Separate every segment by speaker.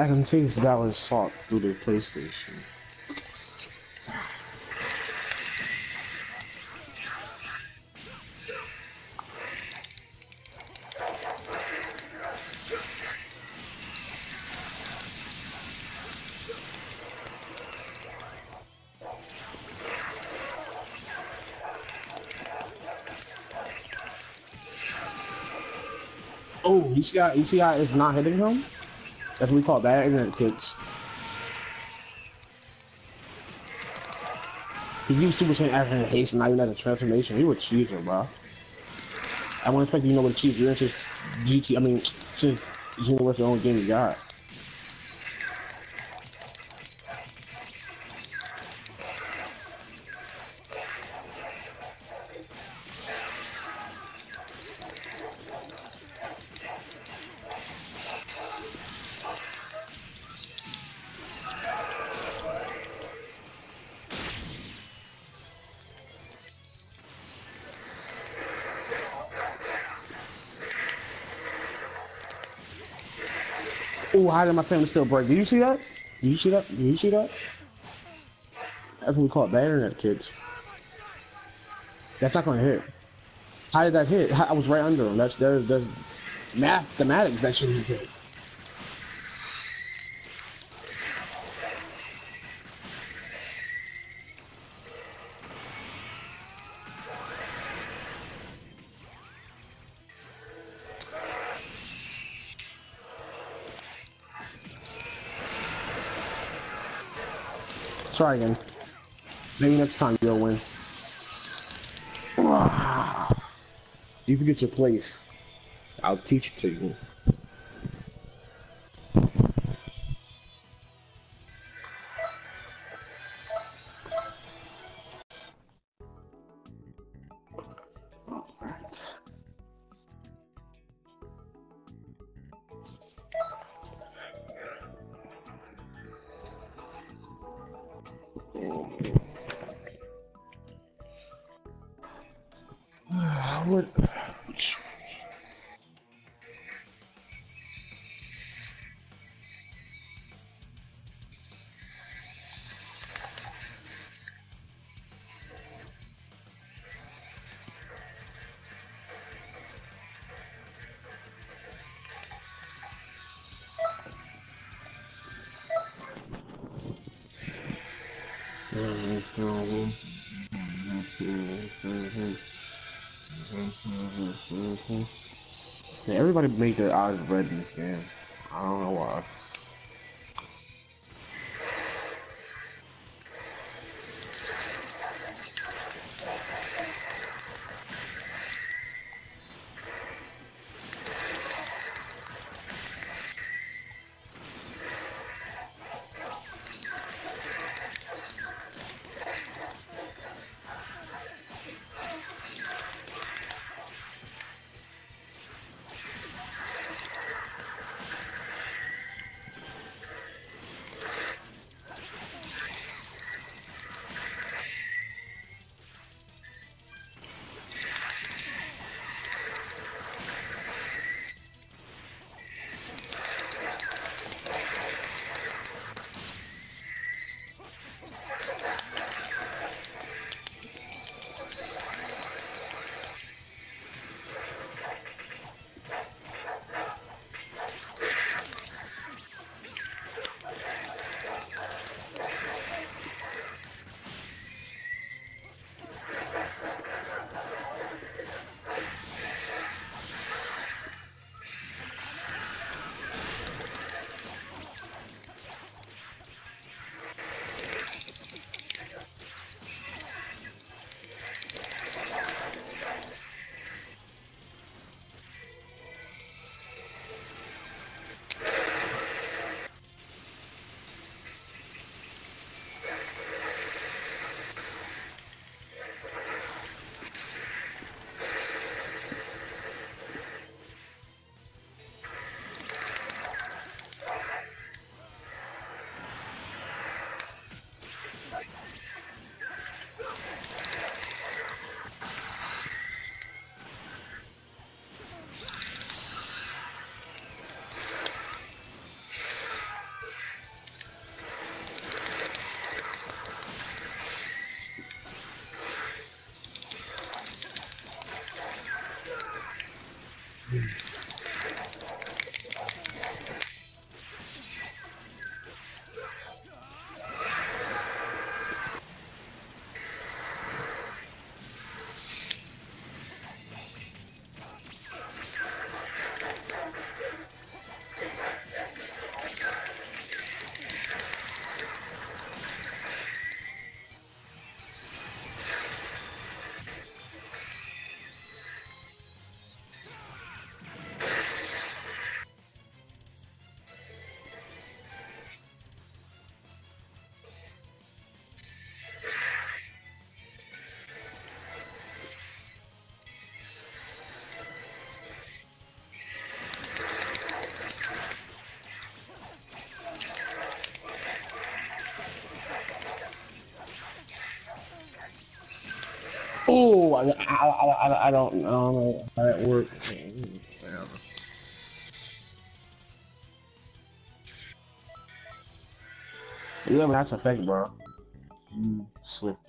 Speaker 1: I can taste that was salt through the PlayStation. Oh, you see how you see how it's not hitting him? That's what we call bad internet kids. He used Super Saiyan as the haste, not even as a transformation. He was cheeser, bro. I wouldn't expect you to know what a cheese. You're just GT. I mean, just universal own game you got. Oh, how did my family still break? Did you see that? Did you see that? Did you see that? That's what we call it, bad internet, kids. That's not gonna hit. How did that hit? I was right under him. That's there's there's mathematics that shouldn't hit. Try again. Maybe next time you'll win. If you forget your place. I'll teach it to you. would. Mm-hmm. Mm-hmm. Mm-hmm. What? Yeah, everybody make their eyes red in this game. I don't know why. I, I, I, I, don't, know how that works. Yeah. Yeah, but that's a bro. Mm, Swift.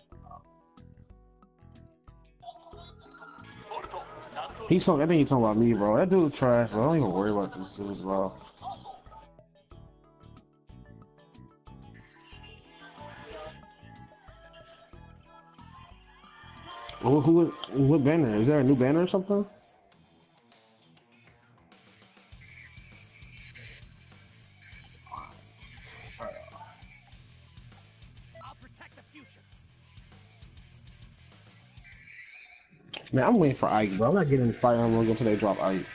Speaker 1: He's talking. I think he's talking about me, bro. That dude's trash, bro. Don't even worry about this dude, bro. Who, who, what banner? Is there a new banner or something? Man, I'm waiting for Ike, bro. I'm not getting Fire Emblem until they drop Ike.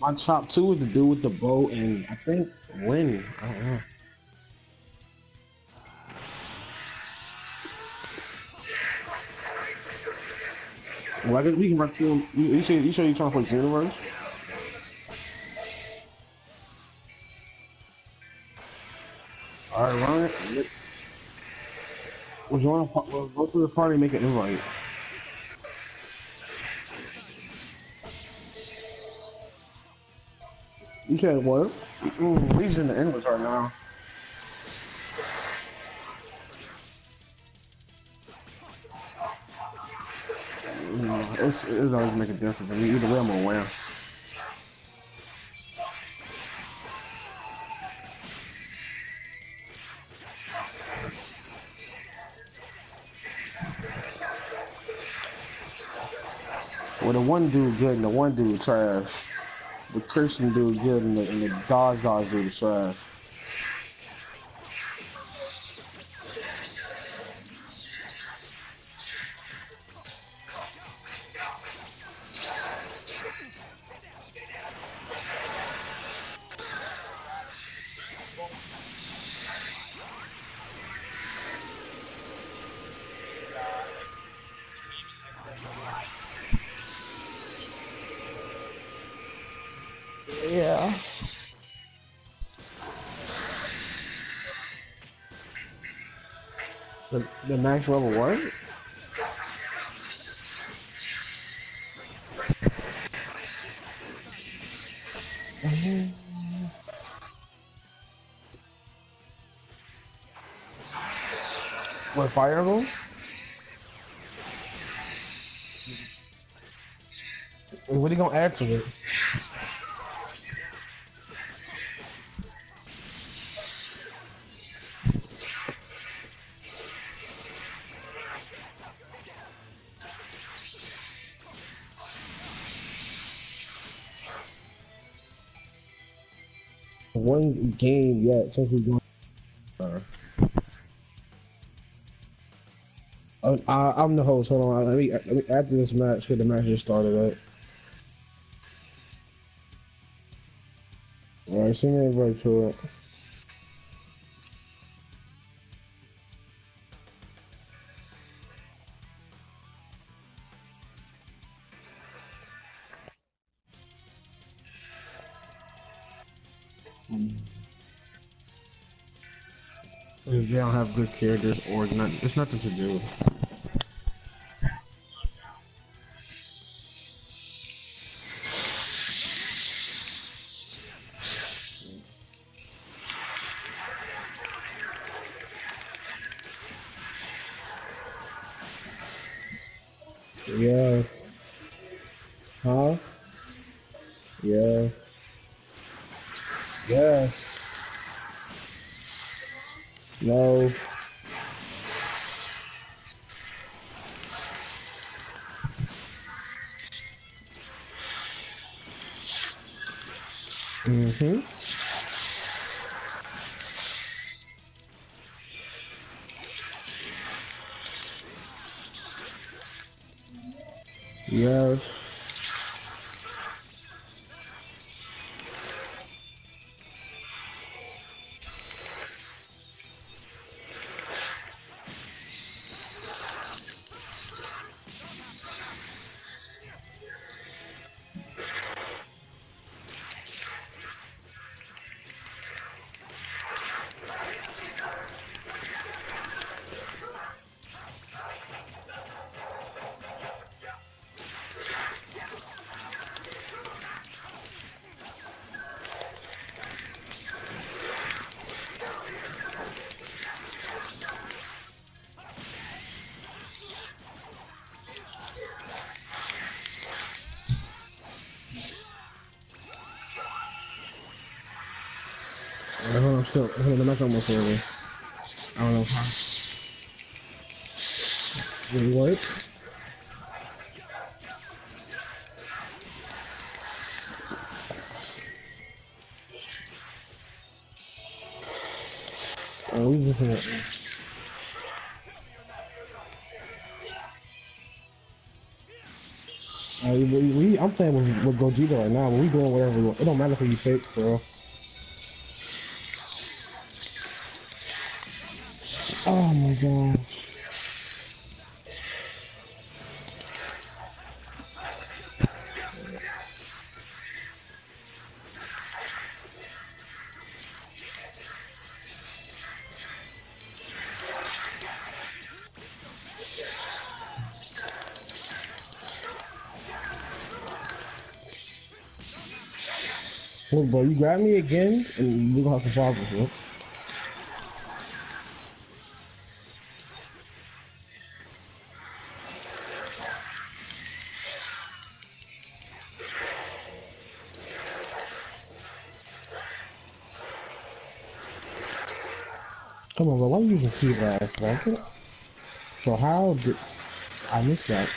Speaker 1: My top two is the dude with the bow and I think Lyn. I don't know. Well, I guess we can run to. You, you, sure, you sure you're trying to play Xenoverse? Alright, run it. We'll join we'll go to the party and make an invite. You said what? He's in the English right now. Mm, it's, it doesn't always make a difference. I me. either way, I'm gonna win. Well, the one dude good and the one dude trash. The Christian dude good and the, and the Dodge Dodge dude trash. The, the max level what? What fire? What are you gonna add to it? One game yet since we going. Uh, I, I'm the host. Hold on. Let me, let me after this match. Cause the match just started up. All right, send me a it. They don't have good characters or not. There's nothing to do. Yeah. Huh? Yeah. Yes. No. Mm-hmm. Yes. Still, the match almost over. I don't know how. Did it work? Oh, we just in it. Uh, we, we, I'm playing with, with Gogeta right now, but we doing whatever we want. It don't matter who you pick, for real. Oh. Look, bro, you grab me again, and we're gonna have some problems, bro. Come on, bro. Why are you using Kefla? Like, bro, how did I miss that?